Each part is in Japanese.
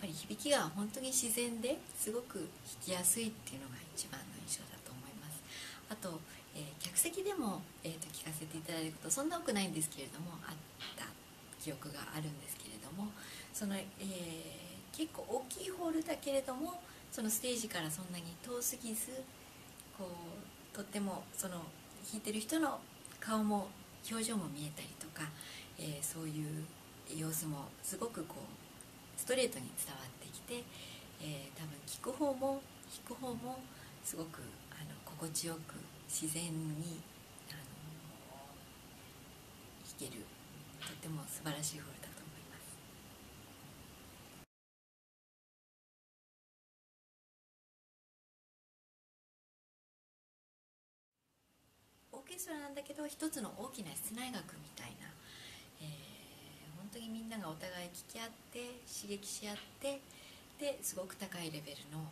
ぱり響きが本当に自然ですごく弾きやすいっていうのが一番の印象だと思います。あと、えー、客席でも、えーと、聞かせていただいたことそんな多くないんですけれどもあった記憶があるんですけれどもその、えー、結構大きいホールだけれどもそのステージからそんなに遠すぎずこうとってもその弾いてる人の顔も表情も見えたりとか、えー、そういう様子もすごくこうストレートに伝わってきて、えー、多分聞く方も弾く方もすごくあの心地よく自然にあの弾けるとっても素晴らしいフォルだと思います。オーケストラなんだけど一つの大きな室内楽みたい、ながお互い聴き合って刺激し合ってですごく高いレベルの、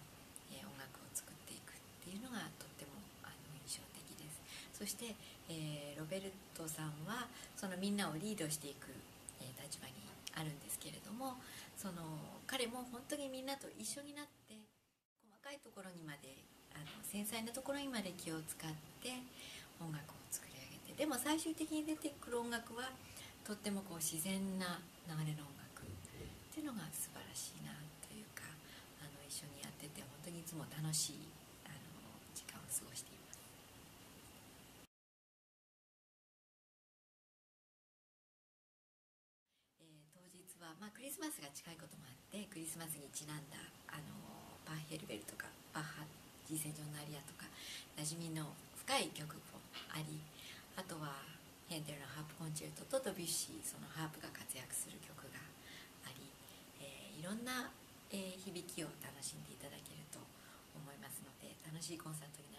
え、音楽を作っていくっていうのがとってもあの印象的です。そして、えー、ロベルトさんはそのみんなをリードしていく、え、立場にあるんですけれどもその彼も本当にみんなと一緒になって細かいところにまであの繊細なところにまで気を使って音楽を作り上げてでも最終的に出てくる音楽はとってもこう自然な流れの音楽っていうのが素晴らしいなというかあの一緒にやってて本当にいつも楽しいあの時間を過ごしています。え、当日は、まあ、クリスマスが近いこともあってクリスマスにちなんだあのパーヘルベルとかバッハ G 線上のアリアとか馴染みの深い曲もありあとはヘンデルのハープコンチェルトとドビュッシーそのハープが活躍する曲があり、えー、いろんな、えー、響きを楽しんでいただけると思いますので楽しいコンサートに